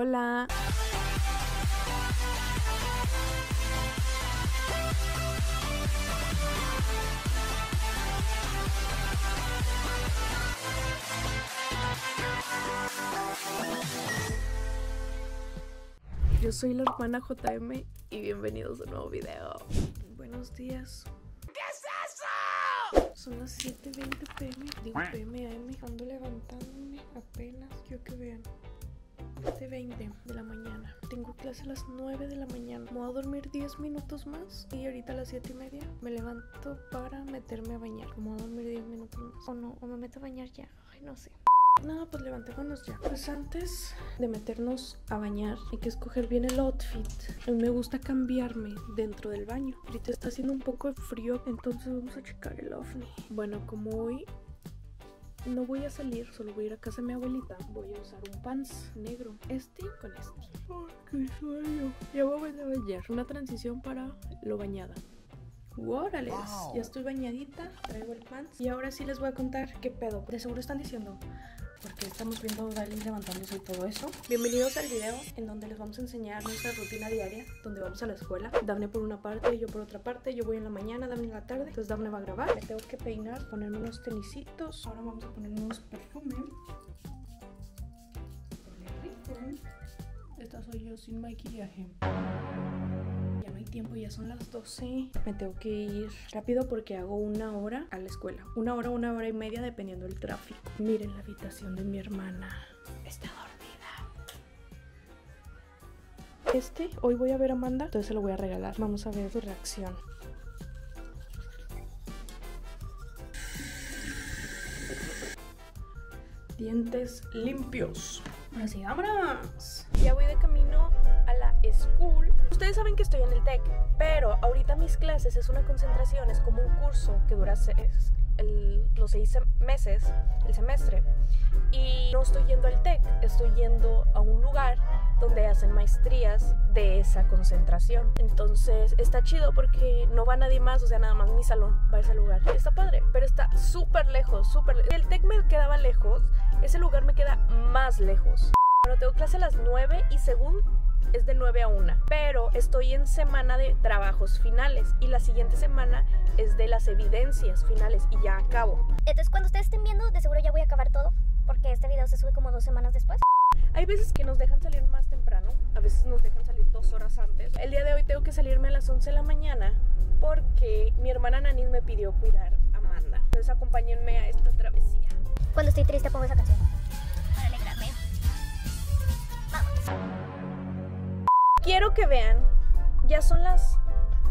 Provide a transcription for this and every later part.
Hola. Yo soy la hermana JM y bienvenidos a un nuevo video. Buenos días. ¿Qué es eso? Son las 7.20 pm. Digo pm, am. Ando levantándome apenas. Yo que vean. 7.20 de la mañana. Tengo clase a las 9 de la mañana. Me voy a dormir 10 minutos más. Y ahorita a las 7 y media me levanto para meterme a bañar. Me voy a dormir 10 minutos más. O no, o me meto a bañar ya. Ay, no sé. Nada, pues levantémonos ya. Pues antes de meternos a bañar, hay que escoger bien el outfit. A mí me gusta cambiarme dentro del baño. Ahorita está haciendo un poco de frío, entonces vamos a checar el ovni. Bueno, como hoy no voy a salir, solo voy a ir a casa de mi abuelita. Voy a usar un pants negro. Este con este. Ay, qué sueño. Ya voy a bañar. Una transición para lo bañada. ¡Órale! Wow. Ya estoy bañadita, traigo el pants. Y ahora sí les voy a contar qué pedo. De seguro están diciendo, porque estamos viendo a Dalí levantándose y todo eso. Bienvenidos al video en donde les vamos a enseñar nuestra rutina diaria, donde vamos a la escuela. Dafne por una parte, yo por otra parte. Yo voy en la mañana, Dafne en la tarde. Entonces Dafne va a grabar. Me tengo que peinar, ponerme unos tenisitos. Ahora vamos a ponernos perfume. Huele rico. Esta soy yo sin maquillaje. Tiempo, ya son las 12. Me tengo que ir rápido porque hago una hora a la escuela. Una hora, una hora y media dependiendo del tráfico. Miren la habitación de mi hermana. Está dormida. Este, hoy voy a ver a Amanda, entonces se lo voy a regalar. Vamos a ver su reacción. Dientes limpios. Ahora sí, vámonos. Saben que estoy en el TEC, pero ahorita mis clases es una concentración, es como un curso que dura se- es el- los seis meses, el semestre. Y no estoy yendo al TEC, estoy yendo a un lugar donde hacen maestrías de esa concentración. Entonces está chido porque no va nadie más, o sea, nada más mi salón va a ese lugar. Está padre, pero está súper lejos, súper lejos. El TEC me quedaba lejos, ese lugar me queda más lejos. Bueno, tengo clase a las 9 y según es de 9 a 1, pero estoy en semana de trabajos finales y la siguiente semana es de las evidencias finales y ya acabo. Entonces, cuando ustedes estén viendo, de seguro ya voy a acabar todo. Porque este video se sube como dos semanas después. Hay veces que nos dejan salir más temprano, a veces nos dejan salir dos horas antes. El día de hoy tengo que salirme a las 11 de la mañana porque mi hermana Nanis me pidió cuidar a Amanda. Entonces acompáñenme a esta travesía. Cuando estoy triste, pongo esa canción. Quiero que vean, ya son las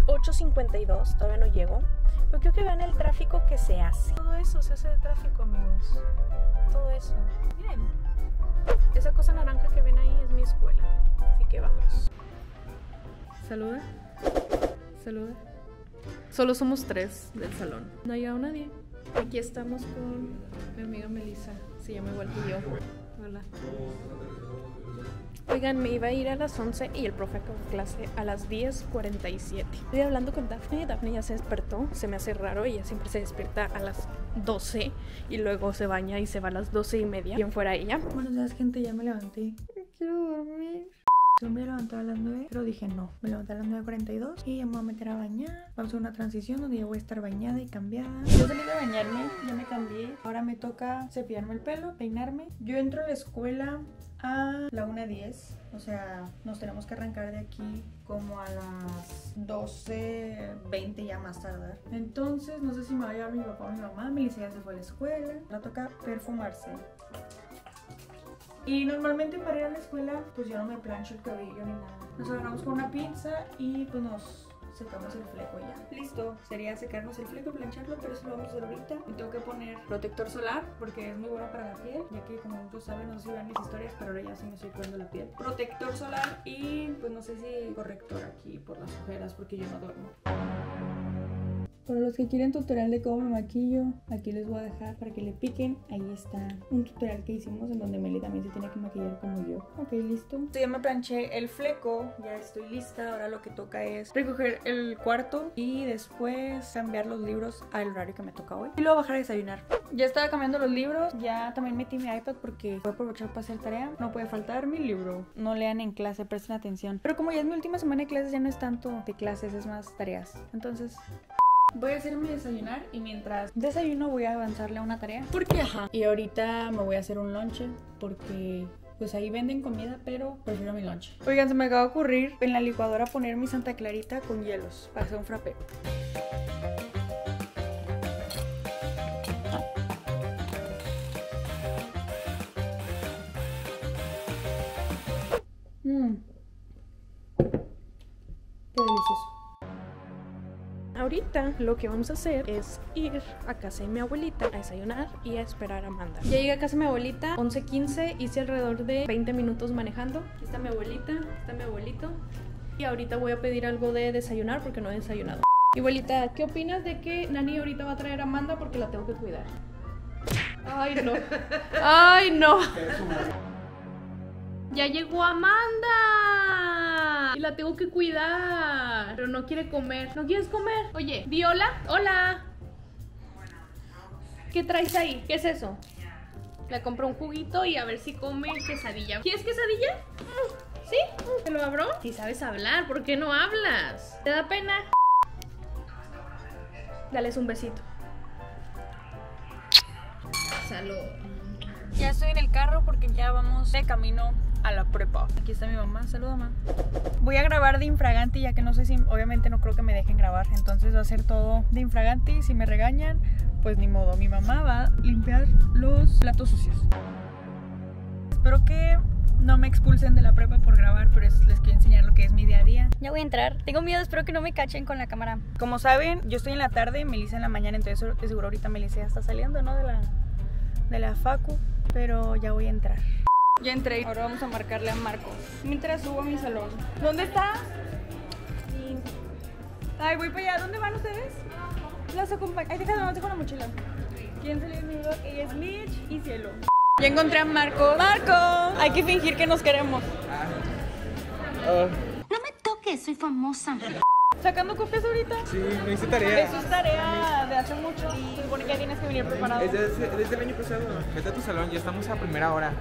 8.52, todavía no llego, pero quiero que vean el tráfico que se hace. Todo eso se hace de tráfico, amigos. Todo eso. Miren, esa cosa naranja que ven ahí es mi escuela, así que vamos. Saluda. Saluda. Solo somos tres del salón. No ha llegado nadie. Aquí estamos con mi amiga Melissa. Se llama igual que yo. Hola. Oigan, me iba a ir a las 11 y el profe acabó clase a las 10.47. Estoy hablando con Daphne, Daphne ya se despertó, se me hace raro, ella siempre se despierta a las 12 y luego se baña y se va a las 12 y media. Bien fuera ella. Buenos días, gente. Ya me levanté. Quiero dormir. Yo me levanté a las 9, pero dije no. Me levanté a las 9.42 y ya me voy a meter a bañar. Vamos a una transición donde ya voy a estar bañada y cambiada. Yo salí de bañarme, ya me cambié. Ahora me toca cepillarme el pelo, peinarme. Yo entro a la escuela a la 1.10. O sea, nos tenemos que arrancar de aquí como a las 12.20 ya más tardar. Entonces, no sé si me va a llevar mi papá o mi mamá. Melissa ya se fue a la escuela. Ahora toca perfumarse. Y normalmente para ir a la escuela, pues yo no me plancho el cabello ni nada. Nos agarramos con una pinza y pues nos secamos el fleco ya. Listo, sería secarnos el fleco y plancharlo, pero eso lo vamos a hacer ahorita. Me tengo que poner protector solar porque es muy bueno para la piel, ya que como muchos saben, no sé si vean mis historias, pero ahora ya sí me estoy cuidando la piel. Protector solar y pues no sé si corrector aquí por las ojeras porque yo no duermo. Para los que quieren tutorial de cómo me maquillo, aquí les voy a dejar para que le piquen. Ahí está un tutorial que hicimos en donde Meli también se tiene que maquillar como yo. Ok, listo. Ya me planché el fleco, ya estoy lista. Ahora lo que toca es recoger el cuarto y después cambiar los libros al horario que me toca hoy. Y luego bajar a desayunar. Ya estaba cambiando los libros, ya también metí mi iPad porque voy a aprovechar para hacer tarea. No puede faltar mi libro. No lean en clase, presten atención. Pero como ya es mi última semana de clases, ya no es tanto de clases, es más tareas. Entonces, Voy a hacerme desayunar y mientras desayuno voy a avanzarle a una tarea. Porque ajá. Y ahorita me voy a hacer un lonche porque pues ahí venden comida, pero prefiero mi lonche. Oigan, se me acaba de ocurrir en la licuadora poner mi Santa Clarita con hielos para hacer un frappé. Mmm. Ahorita lo que vamos a hacer es ir a casa de mi abuelita a desayunar y a esperar a Amanda. Ya llegué a casa de mi abuelita, 11.15, hice alrededor de 20 minutos manejando. Aquí está mi abuelita, aquí está mi abuelito. Y ahorita voy a pedir algo de desayunar porque no he desayunado. Y abuelita, ¿qué opinas de que Nani ahorita va a traer a Amanda porque la tengo que cuidar? Ay, no. Ay, no. Ya llegó Amanda. Tengo que cuidar. Pero no quiere comer. ¿No quieres comer? Oye, Viola. Hola. ¿Qué traes ahí? ¿Qué es eso? Le compro un juguito y a ver si come quesadilla. ¿Quieres quesadilla? ¿Sí? ¿Te lo abro? Si sabes hablar, ¿por qué no hablas? ¿Te da pena? Dales un besito. Salud. Ya estoy en el carro porque ya vamos de camino a la prepa. Aquí está mi mamá, saluda mamá. Voy a grabar de infraganti ya que no sé si, obviamente no creo que me dejen grabar, entonces va a ser todo de infraganti. Si me regañan, pues ni modo, mi mamá va a limpiar los platos sucios. Espero que no me expulsen de la prepa por grabar, pero es- les quiero enseñar lo que es mi día a día. Ya voy a entrar. Tengo miedo, espero que no me cachen con la cámara. Como saben, yo estoy en la tarde, Melissa en la mañana, entonces seguro ahorita Melissa ya está saliendo, ¿no? De la, de la facu, pero ya voy a entrar. Ya entré, ahora vamos a marcarle a Marco. Mientras subo a mi salón. ¿Dónde está? Ay, voy para allá. ¿Dónde van ustedes? Las acompaño. Ay, déjame, vamos con la mochila. ¿Quién salió en mi blog? Ella es Mitch y Cielo. Ya encontré a Marco. ¡Marco! Hay que fingir que nos queremos. No me toques, soy famosa. ¿Sacando copias ahorita? Sí, no hice tarea. Eso es tarea de hace mucho y se supone que ya tienes que venir preparado. Es desde, desde el año pasado. Vete a tu salón, ya estamos a primera hora.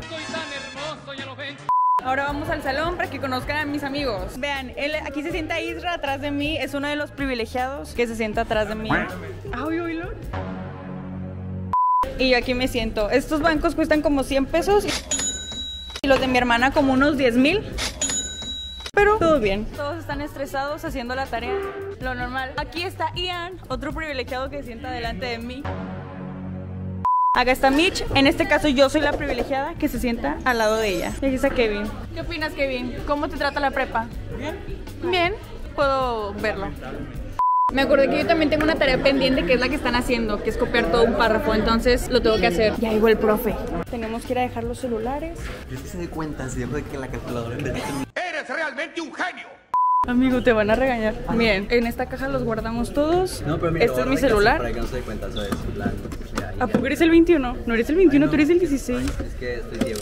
Ahora vamos al salón para que conozcan a mis amigos. Vean, él, aquí se sienta Isra atrás de mí. Es uno de los privilegiados que se sienta atrás de mí. Ay, oílo. Y yo aquí me siento. Estos bancos cuestan como 100 pesos y los de mi hermana como unos 10 mil. Pero todo bien. Todos están estresados haciendo la tarea. Lo normal. Aquí está Ian, otro privilegiado que se sienta delante de mí. Acá está Mitch. En este caso yo soy la privilegiada que se sienta al lado de ella. Y aquí está Kevin. ¿Qué opinas, Kevin? ¿Cómo te trata la prepa? Bien. Bien. Puedo verlo. Me acordé que yo también tengo una tarea pendiente que es la que están haciendo, que es copiar todo un párrafo, entonces lo tengo que hacer. Ya llegó el profe. Tenemos que ir a dejar los celulares. Yo sí se de cuenta si dejo de que la calculadora vez de que mi- Amigo, te van a regañar. Bien, en esta caja los guardamos todos. No, pero mira, este es lo mi celular. Para que no se dé cuenta, ¿sabes? ¿A poco eres el 21? No eres el 21, tú eres el 16. Es que estoy ciego.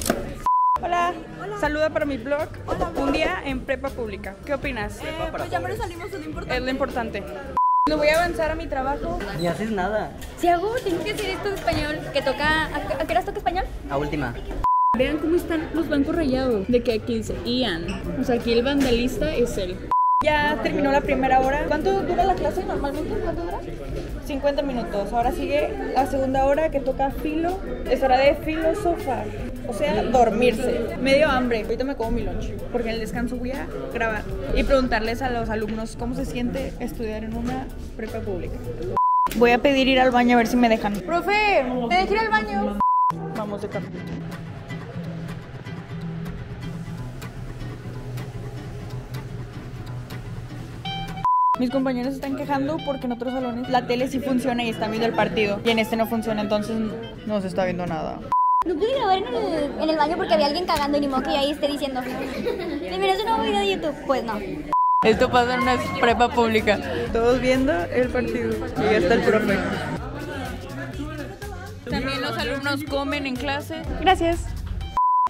Hola. Saluda para mi blog. Un día en prepa pública. ¿Qué opinas? pues ya me salimos Es lo importante. No voy a avanzar a mi trabajo. Ni haces nada. Si hago, tengo que hacer esto de español, que toca... ¿A, qué- a qué horas toca español? A última. Vean cómo están los bancos rayados. De que aquí dice Ian. O sea, aquí el vandalista es él. Ya terminó la primera hora. ¿Cuánto dura la clase normalmente? ¿Cuánto dura? 50 minutos. Ahora sigue la segunda hora que toca filo. Es hora de filosofar. O sea, dormirse. Medio hambre. Ahorita me como mi lunch. Porque en el descanso voy a grabar y preguntarles a los alumnos cómo se siente estudiar en una prepa pública. Voy a pedir ir al baño a ver si me dejan. ¡Profe! ¿Me dejan ir al baño? Vamos de camino. Mis compañeros se están quejando porque en otros salones la tele sí funciona y están viendo el partido. Y en este no funciona, entonces no se está viendo nada. No pude grabar en el, en el baño porque había alguien cagando y ni modo que ahí esté diciendo. ¿Te miras un nuevo video de YouTube? Pues no. Esto pasa en una prepa pública. Todos viendo el partido. Y ya está el profe. También los alumnos comen en clase. Gracias.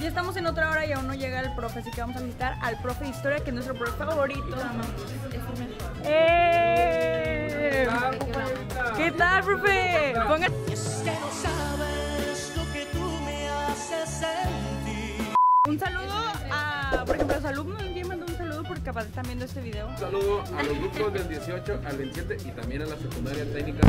Ya estamos en otra hora y aún no llega el profe, así que vamos a visitar al profe de historia, que es nuestro profe favorito. ¡Eh! ¿Qué tal, profe? Pongan... Un saludo a, por ejemplo, los alumnos. ¿Quién mandó un saludo? Porque capaz están viendo este video. Un saludo a los grupos del 18 al 27 y también a la secundaria técnica.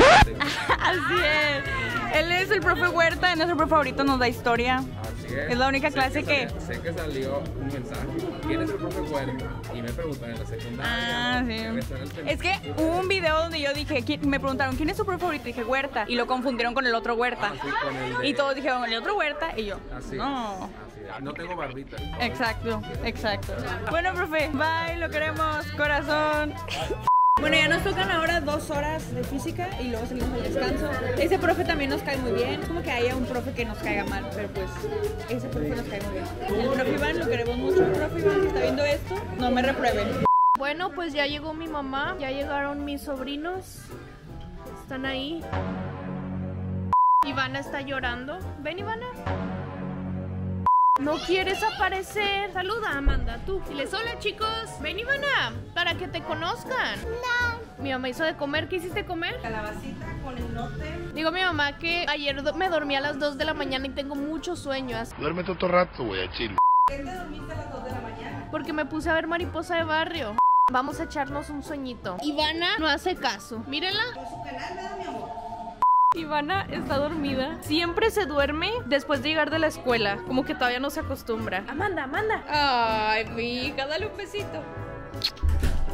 Así es. Él es el profe Huerta, es nuestro profe favorito, nos da historia. Es. La única clase que- Sé que salió un mensaje. ¿Quién es el profe Huerta? Y me preguntan en la secundaria. Ah, sí. Es que hubo un video donde yo dije, ¿quién- me preguntaron, ¿quién es su profe favorito? Y dije, Huerta. Y lo confundieron con el otro Huerta. Así con el Y todos dijeron, el otro Huerta. Y yo, Así. no. Así. No tengo barbita. Exacto, exacto. Bueno, profe, bye, lo queremos, corazón. Bueno, ya nos tocan ahora dos horas de física y luego salimos al descanso. Ese profe también nos cae muy bien. Es como que haya un profe que nos caiga mal, pero pues ese profe nos cae muy bien. El profe Iván lo queremos mucho. El profe Iván, si está viendo esto, no me reprueben. Bueno, pues ya llegó mi mamá, ya llegaron mis sobrinos. Están ahí. Ivana está llorando. Ven, Ivana. No quieres aparecer. Saluda, Amanda, tú. Diles, hola chicos. Ven, Ivana, para que te conozcan. No. Mi mamá hizo de comer. ¿Qué hiciste comer? Calabacita con elote. Digo a mi mamá que ayer do- me dormí a las 2 de la mañana y tengo mucho sueño. así- Duérmete otro rato, güey, a Chile. Porque me puse a ver Mariposa de Barrio. Vamos a echarnos un sueñito. Ivana no hace caso. Mírenla. Ivana está dormida. Siempre se duerme después de llegar de la escuela. Como que todavía no se acostumbra. Amanda, Amanda. Ay, mi hija, dale un besito.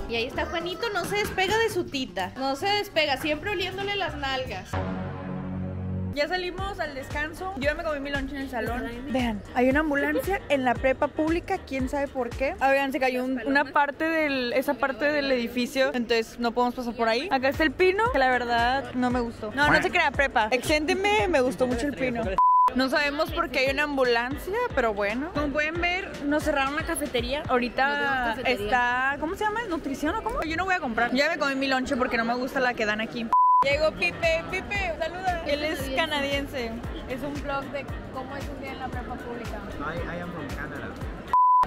Y ahí está Juanito, no se despega de su tita. No se despega, siempre oliéndole las nalgas. Ya salimos al descanso. Yo ya me comí mi lunch en el salón. Vean, hay una ambulancia en la prepa pública, quién sabe por qué. Ah, vean, se cayó un- una parte del, esa parte del edificio, entonces no podemos pasar por ahí. Acá está el pino, que la verdad no me gustó. No, no se crea prepa. Exénteme, me gustó mucho el pino. No sabemos por qué hay una ambulancia, pero bueno. Como pueden ver, nos cerraron la cafetería. Ahorita está, ¿cómo se llama? ¿Nutrición o cómo? Yo no voy a comprar. Ya me comí mi lonche porque no me gusta la que dan aquí. Llegó Pipe, Pipe, saluda. Él es canadiense. Es un blog de cómo es un día en la prepa pública. I, I am from Canada.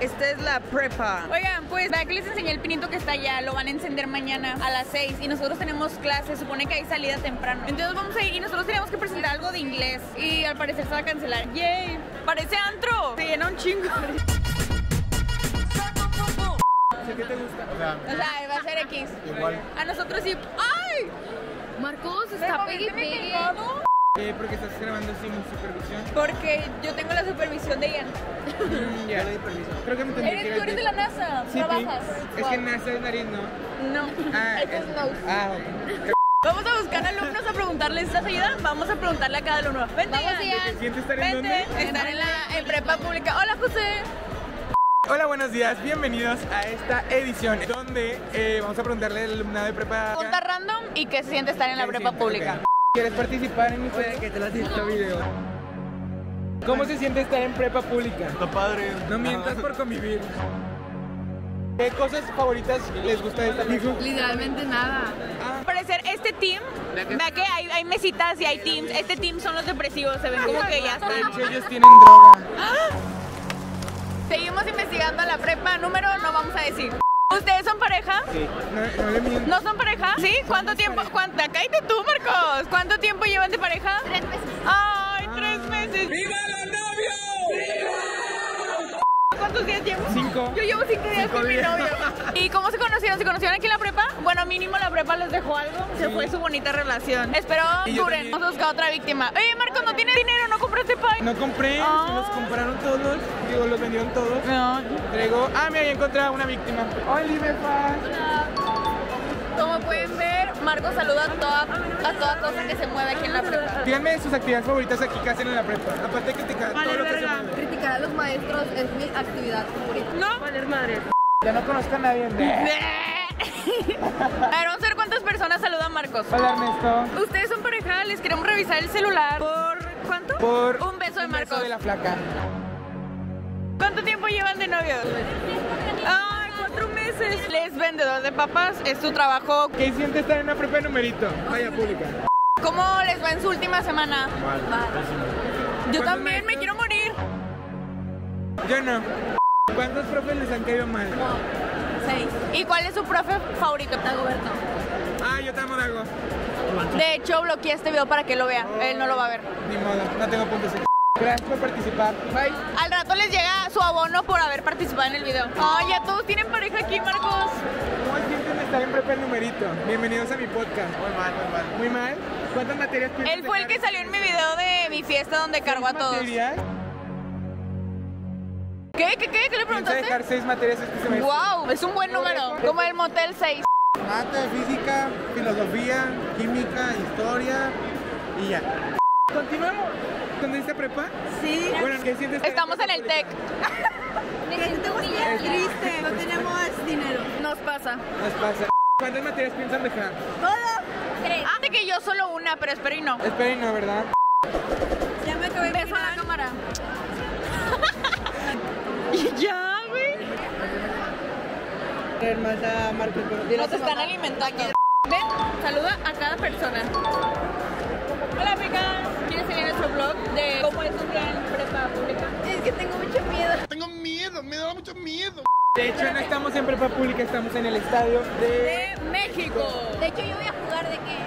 Esta es la prepa. Oigan, pues vea que les enseñé el pinito que está allá. Lo van a encender mañana a las 6 y nosotros tenemos clase. Supone que hay salida temprano. Entonces vamos a ir y nosotros teníamos que presentar algo de inglés y al parecer se va a cancelar. ¡Yay! Parece antro. Se llena un chingo. ¿Qué te gusta? O sea, O sea, va a ser X. igual. A nosotros sí. ¡Ay! Marcos, está pegue pegue. Eh, porque estás grabando sin supervisión. Porque yo tengo la supervisión de Ian. Mm, ya. Creo que me tendría que Eres, tú eres de la NASA. Sí, Trabajas. pi. Es que NASA es nariz, ¿no? No. Ah, Esto es nose. Ah, ok. Vamos a buscar alumnos a preguntarles, ¿estás ayuda? Vamos a preguntarle a cada alumno. Vente, Vamos, Ian. Ian. ¿Sientes estar en Vente, dónde? estar en la en prepa pública. Hola, José. Hola, buenos días. Bienvenidos a esta edición donde eh, vamos a preguntarle al alumnado de prepa. Pregunta random y qué se siente estar en la ¿Qué prepa siente? pública. ¿Quieres participar en mi juego? que te lo has visto video. ¿Cómo se siente estar en prepa pública? Está padre. No mientas por convivir. ¿Qué cosas favoritas les gusta de esta? Literalmente nada. Al parecer, este team, vea que hay, hay mesitas y hay teams. Este team son los depresivos, se ven como que ya De están. hecho, ellos tienen droga. Seguimos investigando la prepa. Número no vamos a decir. ¿Ustedes son pareja? Sí. No, no le miento. ¿No son pareja? ¿Sí? ¿Cuánto tiempo? ¿Cuánto? Cállate tú, Marcos. ¿Cuánto tiempo llevan de pareja? Tres meses. ¡Ay, tres meses! ¡Viva novios! ¿Cuántos días llevo? Cinco. Yo llevo cinco días Cinco con días. mi novio. ¿Y cómo se conocieron? ¿Se conocieron aquí en la prepa? Bueno, mínimo la prepa les dejó algo. Se fue su bonita relación. Espero duren. Vamos a buscar otra víctima. Oye, Marcos, ¿no tienes dinero? ¿No compraste pay? No compré, Ah. los compraron todos. Digo, los vendieron todos. No. Traigo. Ah, me había encontrado una víctima. Hola, Befa. Como pueden ver, Marcos saluda a toda, a toda cosa que se mueve aquí en la prepa. Díganme sus actividades favoritas aquí que hacen en la prepa. Aparte de criticar todo lo que se mueve. Criticar a los maestros es mi actividad favorita. ¿No? Valer madre. Ya no conozco a nadie. A ver, vamos a ver cuántas personas saludan Marcos. Hola, Ernesto. Ustedes son pareja, les queremos revisar el celular. ¿Por cuánto? Por Un beso de un Marcos. de la flaca. ¿Cuánto tiempo llevan de novios? Meses. Les vendedor de papas, es su trabajo. ¿Qué siente estar en una prepa de numerito? Vaya pública. ¿Cómo les va en su última semana? Yo ¿Cuántos también me quiero morir. Yo no. ¿Cuántos profes les han caído mal? Seis. ¿Y cuál es su profe favorito? Dagoberto. Ah, yo te amo, Dago. De hecho, bloqueé este video para que lo vea. Él no lo va a ver. Ni modo, no tengo puntos. Gracias por participar. Bye. Al rato les llega su abono por haber participado en el video. Ay, ya todos tienen pareja aquí, Marcos. ¿Cómo sienten estar en prepa de numerito? Bienvenidos a mi podcast. Muy mal, muy mal. ¿Muy mal? ¿Cuántas materias piensas Él fue el que salió en mi video de mi fiesta donde cargó a ¿Seis todos. materias? ¿Qué? ¿Qué? ¿Qué? ¿Qué le preguntaste? dejar seis materias este semestre. Wow, es un buen número. Como el Motel 6. Mate, física, filosofía, química, historia y ya. Continuamos. ¿Dónde esta prepa? Sí. Bueno, ¿qué sientes? Estamos en el TEC. Triste, no tenemos dinero. Nos pasa. Nos pasa. ¿Cuántas materias piensan dejar? Ah, de que yo solo una, pero espero y no. Esperen, no, ¿verdad? Ya me acabé. Beso a la cámara. y ya, güey. Hermana Marcos, Nos están alimentando. Ven, saluda a cada persona. Hola, amigas. ¿Quieres seguir nuestro blog de cómo es un día en prepa pública? Es que tengo mucho miedo. Tengo miedo, me da mucho miedo. De hecho, no estamos en prepa pública, estamos en el estadio de... De México. De hecho, yo voy a jugar de que.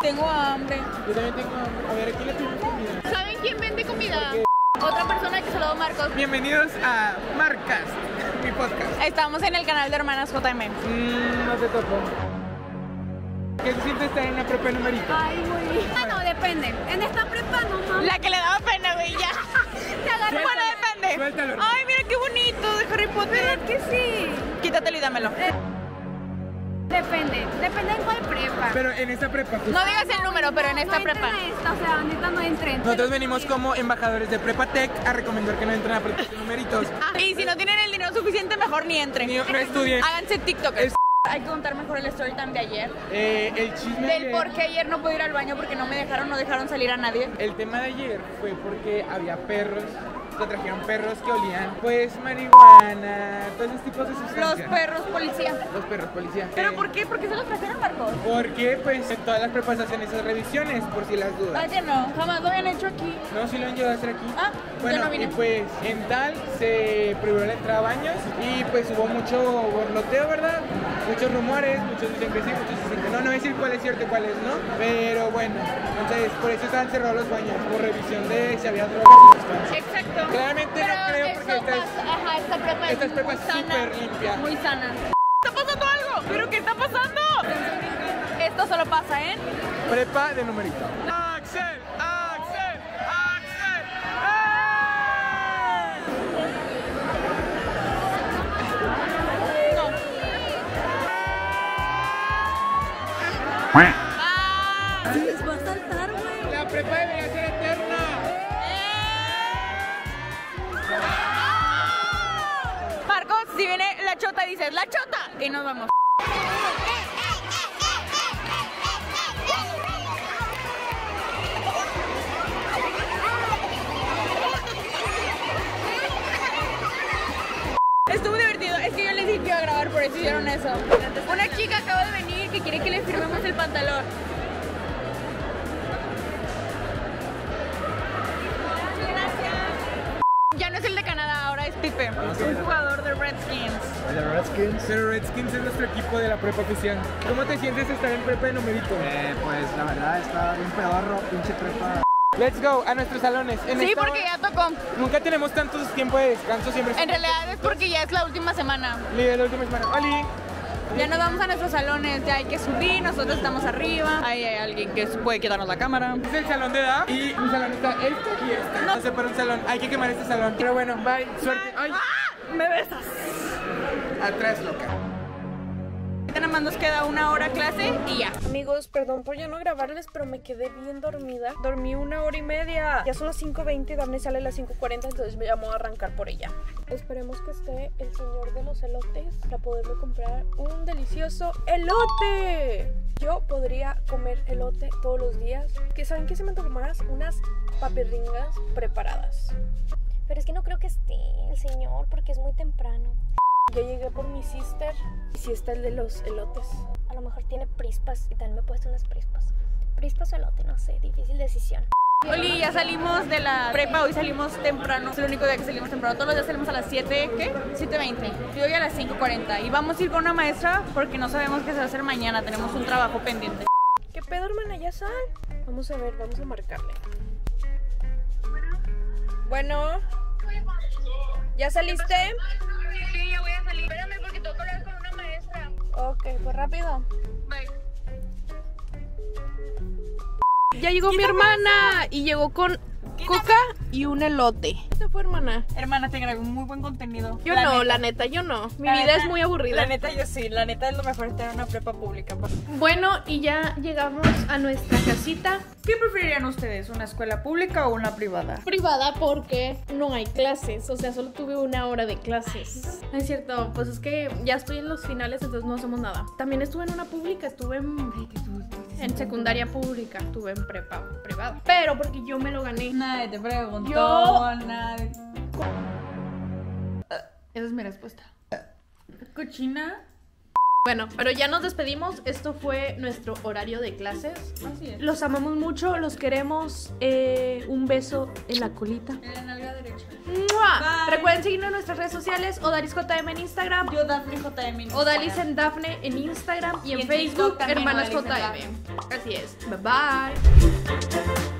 Tengo hambre. Yo también tengo... A ver, aquí le pedimos comida. ¿Saben quién vende comida? Otra persona que saludó Marcos. Bienvenidos a Marcast, mi podcast. Estamos en el canal de Hermanas JM. Mmm, no te toco. ¿Qué se siente estar en una prepa numerito? Ay, muy bien. Ah, no, depende. En esta prepa no mames. La que le daba pena, güey, ya. Te agarré. Bueno, depende. Suéltalo. Ay, mira qué bonito de Harry Potter. que sí. Quítatelo y dámelo. Depende. Depende en cuál prepa. Pero en esta prepa, pues, No digas el número, pero en esta no prepa. a esta, o sea, neta no entren. nosotros venimos como embajadores de Prepa Tech a recomendar que no entren a prepa de numeritos. Y si no tienen el dinero suficiente, mejor ni entren. Ni- no estudien. Háganse TikTok. Es- Hay que contar mejor el story time de ayer. Eh, el chisme Del de- por qué ayer no pude ir al baño porque no me dejaron, no dejaron salir a nadie. El tema de ayer fue porque había perros, que trajeron perros que olían, pues, marihuana, todos esos tipos de Los sustancias. perros policía. Los perros policía. ¿Pero por qué? ¿Por qué se los trajeron, Marcos? Porque, pues, en todas las prepas hacen esas revisiones, por si las dudas. Oye, no, jamás lo habían hecho aquí. No, si lo han llevado a hacer aquí. Ah, yo bueno, no vine. y pues en tal se prohibió la entrada a baños y pues hubo mucho borloteo, ¿verdad? Muchos rumores, muchos dicen que sí, muchos dicen que no. No decir cuál es cierto y cuál es no, pero bueno, entonces por eso estaban cerrados los baños, por revisión de si había drogas y sustancias. Exacto. Claramente no creo porque esta es- Ajá, esta prepa esta es prepa muy es sana. súper limpia. Muy sana. ¿Está pasando algo? ¿Pero qué está pasando? Esto solo pasa en... Prepa de numerito. ¡Axel! ¡Ah! Les va a saltar, güey. La prepa debería ser eterna. Marcos, si viene la chota, dices, ¡la chota! Y nos vamos. Estuvo divertido, es que yo les dije que iba a grabar, por eso hicieron eso. Una chica acaba de venir que quiere que le firmemos el pantalón. Ya no es el de Canadá, ahora es Pipe, un jugador de Redskins. Pero Redskins es nuestro equipo de la prepa oficial. ¿Cómo te sientes estar en prepa de numerito? Eh, pues la verdad está bien pedorro, pinche prepa. Let's go a nuestros salones. En Sí, porque hora ya tocó. Nunca tenemos tanto tiempo de descanso, siempre En realidad es porque ya es la última semana. Líder, la última semana. Oli. Ya nos vamos a nuestros salones, ya hay que subir, nosotros estamos arriba. Ahí hay alguien que puede quitarnos la cámara. Es el salón de edad y mi salón está este y este. No sé para un salón. Hay que quemar este salón. Pero bueno, bye. Suerte. Ay, ¡Ah! Me besas. atrás, loca. Ahorita nada más nos queda una hora clase y ya. Amigos, perdón por ya no grabarles, pero me quedé bien dormida. Dormí una hora y media. Ya son las 5.20 y Dafne sale a las 5.40, entonces me llamó a arrancar por ella. Esperemos que esté el señor de los elotes para poderme comprar un delicioso elote. Yo podría comer elote todos los días. ¿Que saben qué se me antoja más? Unas papirringas preparadas. Pero es que no creo que esté el señor porque es muy temprano. Ya llegué por mi sister. Y si está el de los elotes. A lo mejor tiene prispas y también me he puesto unas prispas. Prispas o elote, no sé, difícil decisión. Oli, ya salimos de la prepa, hoy salimos temprano. Es el único día que salimos temprano. Todos los días salimos a las 7, ¿qué? 7.20. Y hoy a las 5.40. Y vamos a ir con una maestra porque no sabemos qué se va a hacer mañana. Tenemos un trabajo pendiente. ¿Qué pedo, hermana? ¿Ya sal? Vamos a ver, vamos a marcarle. Bueno. ¿Ya saliste? Ok, pues rápido. Bye. Ya llegó mi hermana y llegó con coca y un elote. ¿Qué te fue, hermana? Hermana, te grabé un muy buen contenido. Yo no, la neta, yo no. Mi vida es muy aburrida. La neta, yo sí. La neta es lo mejor estar en una prepa pública. Bueno, y ya llegamos a nuestra casita ¿Qué preferirían ustedes? ¿Una escuela pública o una privada? privada porque no hay clases. O sea, solo tuve una hora de clases. No es cierto, pues es que ya estoy en los finales, entonces no hacemos nada. También estuve en una pública, estuve en, en secundaria pública, estuve en prepa privada. Pero porque yo me lo gané. Nadie te preguntó, Yo- nadie. Esa es mi respuesta. ¿Cochina? Bueno, pero ya nos despedimos. Esto fue nuestro horario de clases. Así es. Los amamos mucho, los queremos. Eh, un beso en la colita. En la nalga derecha. ¡Mua! Recuerden seguirnos en nuestras redes sociales, OdarisJM en Instagram, Yo, Daphne JM. en Odalis en Dafne en Instagram y, Y en en Facebook, Hermanas JM. Así es. Bye bye.